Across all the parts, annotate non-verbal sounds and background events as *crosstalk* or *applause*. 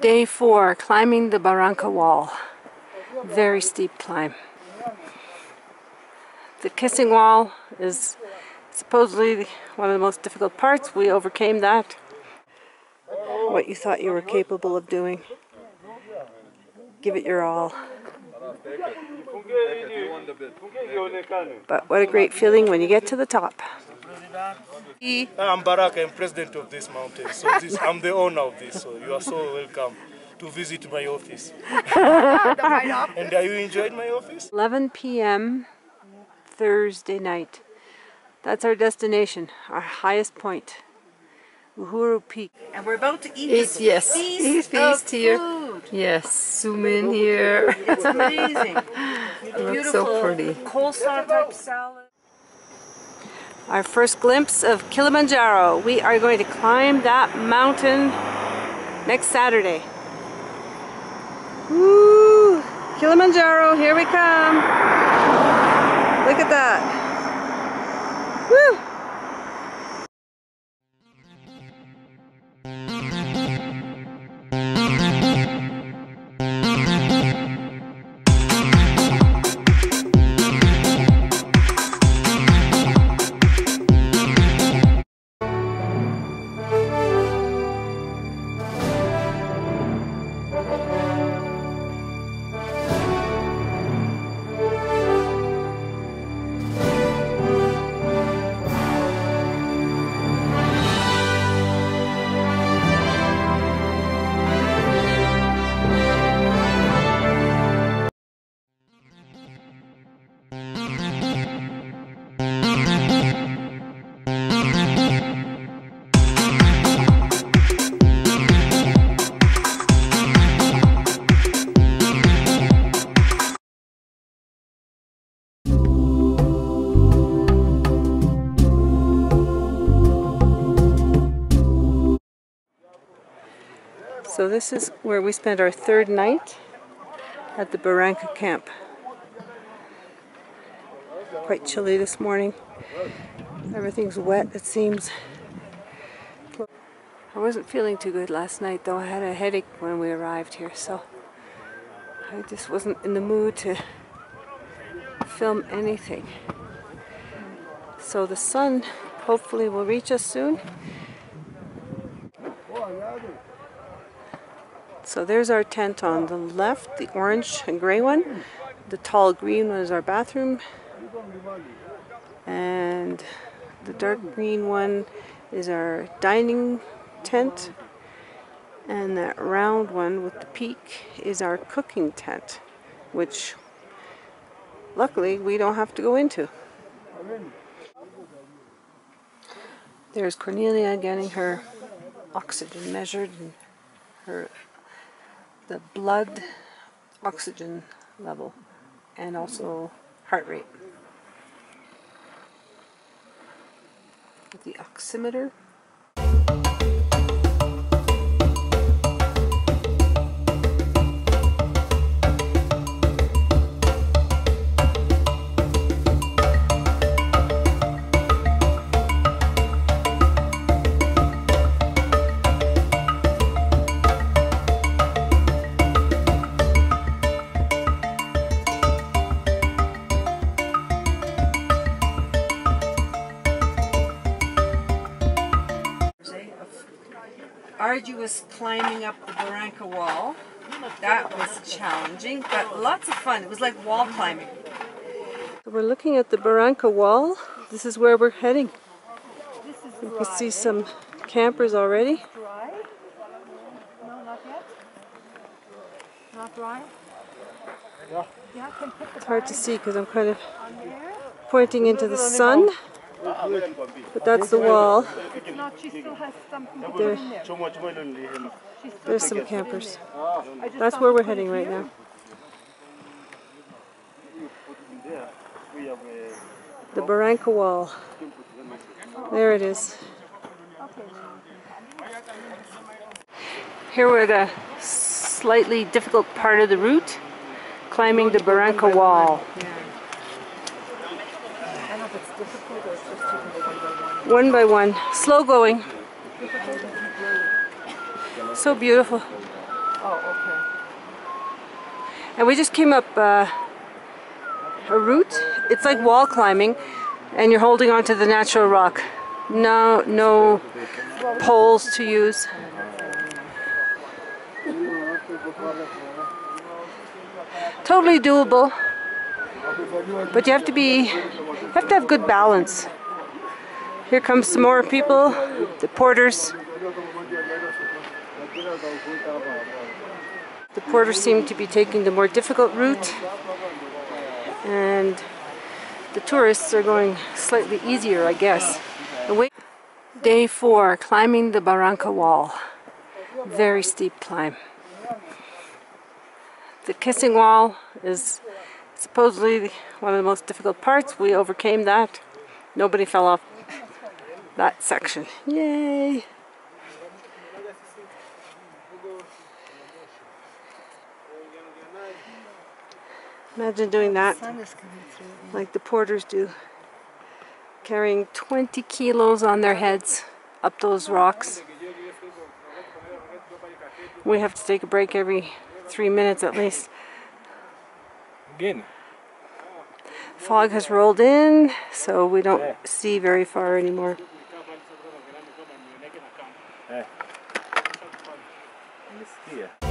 Day four, climbing the Barranca Wall. Very steep climb. The kissing wall is supposedly one of the most difficult parts. We overcame that. What you thought you were capable of doing. Give it your all. But what a great feeling when you get to the top. I'm Baraka, I'm president of this mountain. So this, I'm the owner of this. So you are so welcome to visit my office. *laughs* and are you enjoying my office? 11 p.m. Thursday night. That's our destination, our highest point. Uhuru Peak. And we're about to eat Eat, this yes. feast, Eat of feast here. food. Yes, zoom in here. It's amazing. *laughs* It looks so pretty. Coleslaw type salad. Our first glimpse of Kilimanjaro. We are going to climb that mountain next Saturday. Woo! Kilimanjaro, here we come. Look at that. So this is where we spent our third night at the Barranca camp. Quite chilly this morning. Everything's wet it seems. I wasn't feeling too good last night though. I had a headache when we arrived here so I just wasn't in the mood to film anything. So the sun hopefully will reach us soon. So there's our tent on the left, the orange and gray one. The tall green one is our bathroom. And the dark green one is our dining tent. And that round one with the peak is our cooking tent, which luckily we don't have to go into. There's Cornelia getting her oxygen measured and her the blood oxygen level and also heart rate. With the oximeter. Arduous climbing up the Barranca wall. That was challenging, but lots of fun. It was like wall climbing. We're looking at the Barranca wall. This is where we're heading. You can see some campers already. Not dry? Yeah, It's hard to see because I'm kind of pointing into the sun, but that's the wall. She still has There. There's some campers. That's where we're heading right now. The Barranca Wall. There it is. Here we're the slightly difficult part of the route, climbing the Barranca Wall. One by one, slow going. So beautiful. Oh, okay. And we just came up uh, a route. It's like wall climbing, and you're holding onto the natural rock. No, no poles to use. Totally doable, but you have to be, you have to have good balance. Here comes some more people, the porters. The porters seem to be taking the more difficult route, and the tourists are going slightly easier, I guess. Day four, climbing the Barranca Wall. Very steep climb. The kissing wall is supposedly one of the most difficult parts. We overcame that. Nobody fell off that section. Yay! Imagine doing that like the porters do. Carrying 20 kilos on their heads up those rocks. We have to take a break every three minutes at least. Again. Fog has rolled in, so we don't see very far anymore. Here.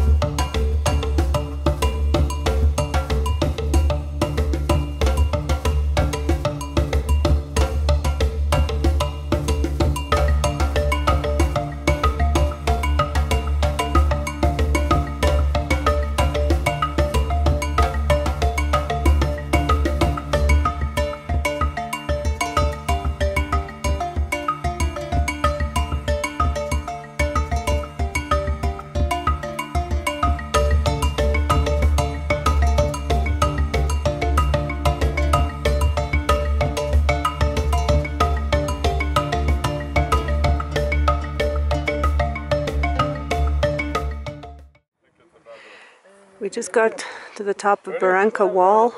We just got to the top of Barranca Wall.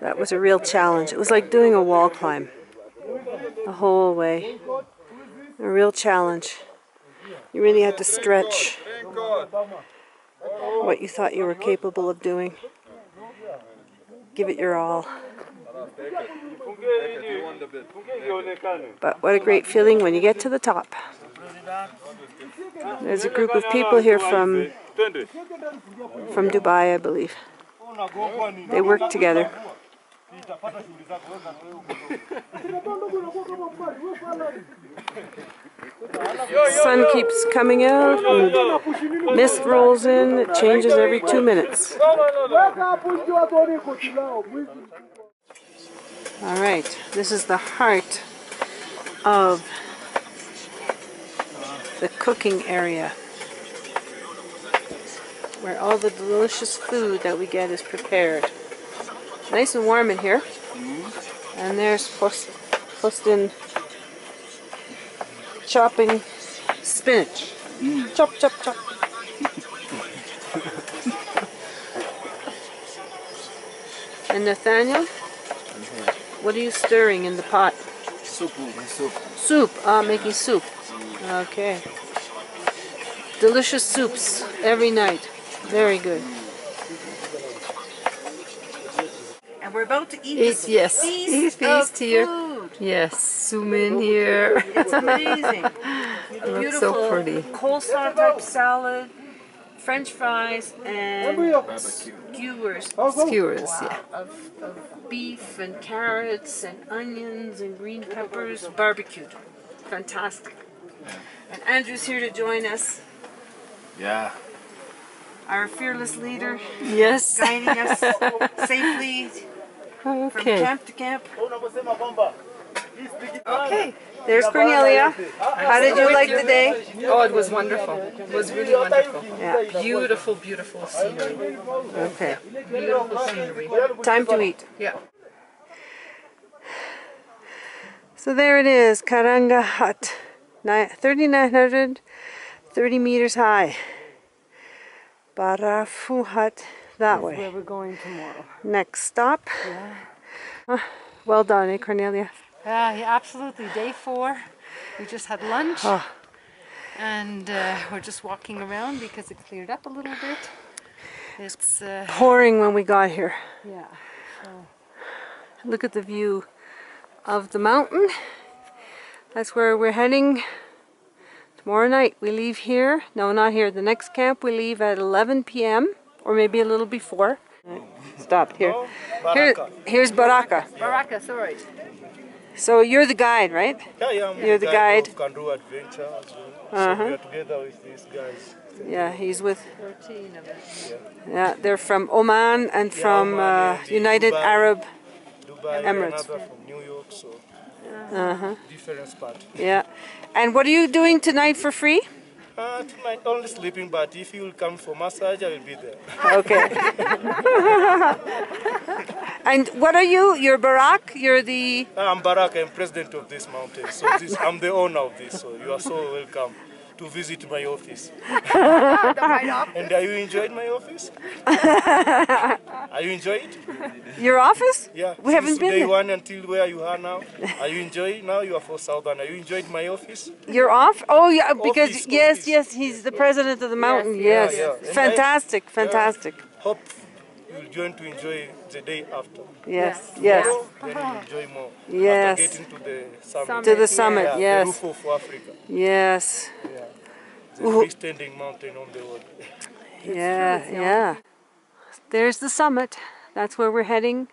That was a real challenge. It was like doing a wall climb the whole way. A real challenge. You really had to stretch what you thought you were capable of doing. Give it your all. But what a great feeling when you get to the top. There's a group of people here from from Dubai, I believe. They work together. Sun keeps coming out, and mist rolls in. It changes every two minutes. All right, this is the heart of the cooking area where all the delicious food that we get is prepared. Nice and warm in here. And there's Post- Postin chopping spinach. Chop, chop, chop. *laughs* and Nathaniel, what are you stirring in the pot? Soup, soup. Soup. Ah, making soup. Okay. Delicious soups every night. Very good. And we're about to eat Eat, yes. feast, Feast of here. food. Yes, zoom in here. It's amazing. *laughs* Looks so pretty. coleslaw type salad, French fries, and skewers Skewers, yeah. of, of beef and carrots and onions and green peppers, barbecued. Fantastic. And Andrew's here to join us, yeah. Our fearless leader. Yes. Guiding us *laughs* safely okay. from camp to camp. Okay. There's Cornelia. How did you like the day? Oh, it was wonderful. It was really wonderful. Yeah. Beautiful, beautiful scenery. Okay. Beautiful scenery. Time to eat. Yeah. So there it is, Karanga Hut, 3900 30 meters high. Barafu Hut that That's way. where we're going tomorrow. Next stop. Yeah. Well done, eh, Cornelia? Uh, yeah, absolutely. Day four. We just had lunch. Oh. And uh, we're just walking around because it cleared up a little bit. It's uh, pouring when we got here. Yeah. So. Look at the view of the mountain. That's where we're heading tomorrow night. We leave here. No, not here. The next camp we leave at 11 p.m. or maybe a little before. Stopped here. Here, here's Baraka. Baraka, sorry. So you're the guide, right? Yeah, yeah, I'm You're the guide. of Kandu Adventure as well. Uh-huh. So we are together with these guys. Yeah, he's with. 13 of it. Yeah, they're from Oman and from Oman uh, United Dubai. Arab. Dubai, Emirates. another from New York, so Uh-huh. different spot. Yeah. And what are you doing tonight for free? Uh, tonight only sleeping, but if you will come for massage, I will be there. Okay. *laughs* and what are you? You're Barak. You're the. I'm Barak, I'm president of this mountain, so this, I'm the owner of this, so you are so welcome to visit my office. *laughs* The right *laughs* office. And are you enjoying my office? *laughs* are you enjoying? Your office? Yeah. We haven't been day there. one until where you are now. Are you enjoying now? You are for Southern. Are you enjoying my office? You're off? Oh yeah, because Office, yes, office. yes, he's the president of the mountain. Yes, yeah, yeah. And I- fantastic, fantastic. Hope you'll join to enjoy the day after. Yes, yes, Tomorrow, then you'll enjoy more. Yes. After getting to the summit. to the summit. Yeah, the Yes, roof of Africa. yes, Yeah. The freestanding mountain on the world. *laughs* yeah, yeah. There's the summit. That's where we're heading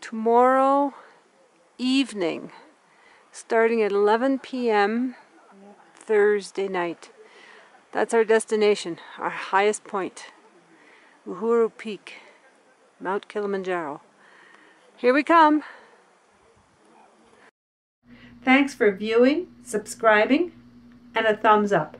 tomorrow evening, starting at 11 p.m. Thursday night. That's our destination, our highest point, Uhuru Peak, Mount Kilimanjaro. Here we come. Thanks for viewing, subscribing, and a thumbs up.